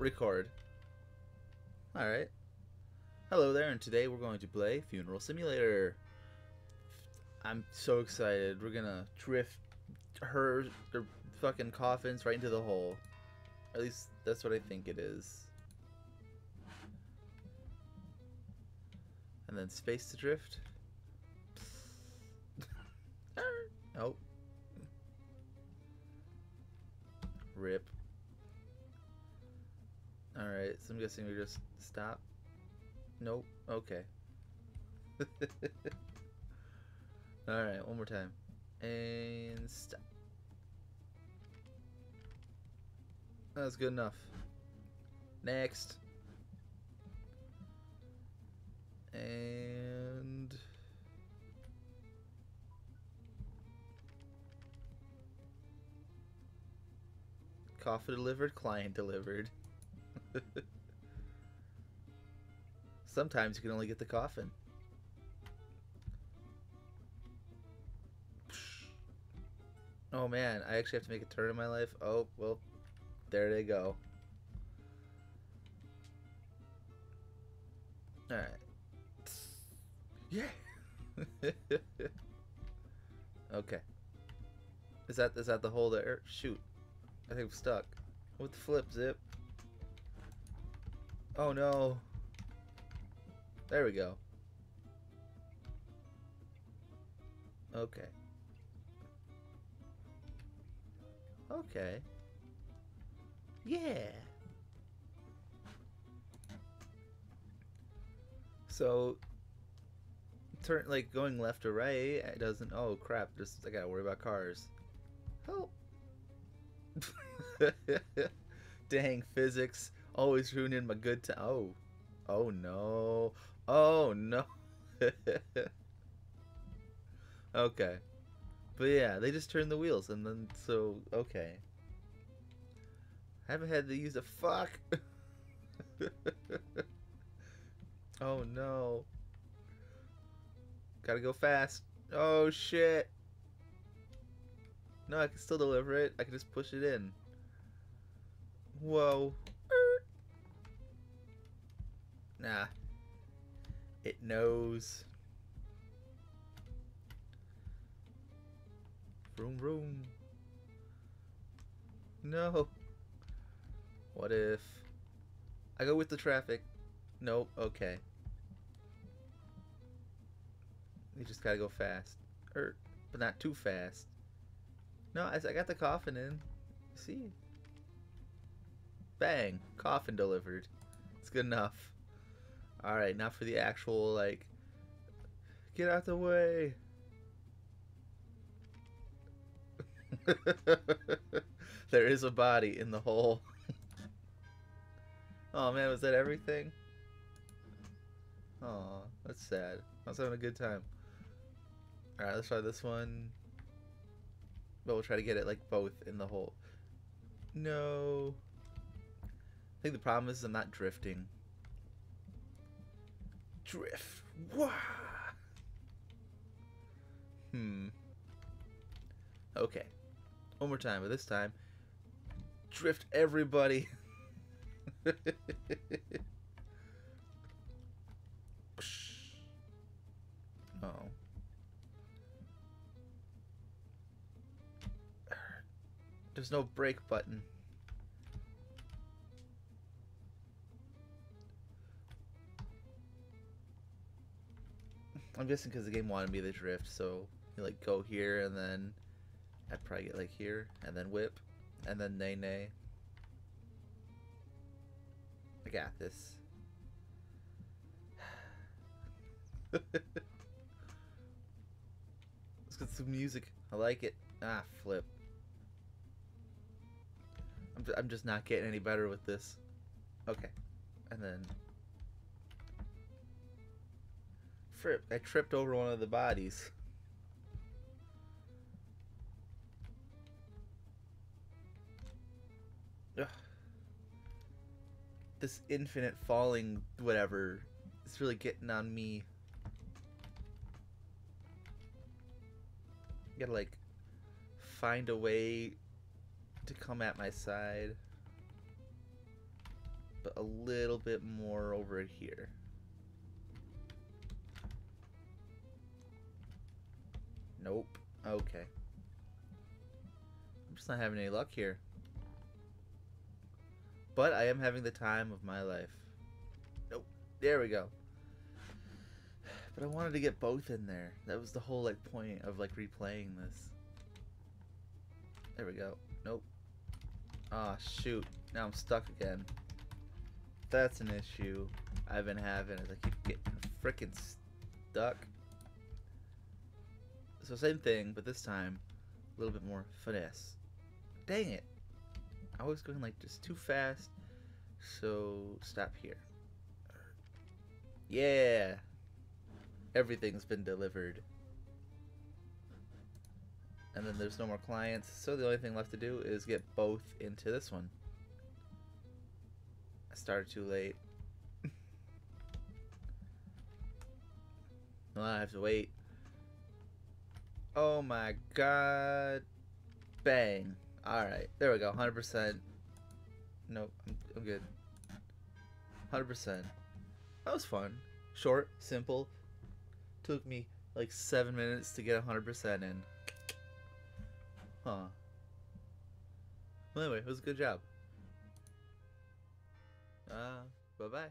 record. Alright. Hello there, and today we're going to play Funeral Simulator. I'm so excited. We're gonna drift her their fucking coffins right into the hole. At least that's what I think it is. And then space to drift. oh. I'm guessing we just stop. Nope. Okay. Alright, one more time. And stop. That's good enough. Next. And... Coffee delivered, client delivered. Sometimes you can only get the coffin. Oh man, I actually have to make a turn in my life. Oh, well, there they go. Alright. Yeah! okay. Is that is that the hole there? Shoot. I think I'm stuck. With the flip zip. Oh no. There we go. Okay. Okay. Yeah. So, turn like going left or right. It doesn't. Oh crap! Just I gotta worry about cars. Help! Dang physics, always ruining my good time. Oh, oh no, oh no. okay. But yeah, they just turn the wheels and then so okay. I haven't had to use a fuck. oh no. Gotta go fast. Oh shit. No, I can still deliver it. I can just push it in. Whoa. Nah. It knows. Vroom vroom. No. What if... I go with the traffic. Nope, okay. You just gotta go fast. Er, but not too fast. No, I, I got the coffin in. See? Bang! Coffin delivered. It's good enough. Alright, now for the actual, like... Get out the way! there is a body in the hole. oh man, was that everything? Oh, that's sad. I was having a good time. Alright, let's try this one. But we'll try to get it like both in the hole. No. I think the problem is I'm not drifting. Drift. Wah! Hmm. Okay. One more time, but this time, drift everybody. oh. There's no brake button. I'm guessing because the game wanted me to drift, so you like go here and then I'd probably get like here, and then whip, and then nay nay. I got this. Let's get some music. I like it. Ah, flip. I'm, I'm just not getting any better with this. Okay. And then... I tripped over one of the bodies. Ugh. This infinite falling whatever is really getting on me. gotta like find a way to come at my side. but a little bit more over here. Nope. Okay. I'm just not having any luck here. But I am having the time of my life. Nope. There we go. But I wanted to get both in there. That was the whole like point of like replaying this. There we go. Nope. Ah, oh, shoot. Now I'm stuck again. That's an issue I've been having as I keep getting freaking stuck. So same thing, but this time a little bit more finesse. Dang it. I was going like just too fast. So stop here. Yeah. Everything's been delivered. And then there's no more clients, so the only thing left to do is get both into this one. I started too late. well, I have to wait. Oh my god. Bang. Alright, there we go. 100%. Nope, I'm, I'm good. 100%. That was fun. Short, simple. Took me like 7 minutes to get 100% in. Huh. Well, anyway, it was a good job. Uh, bye-bye.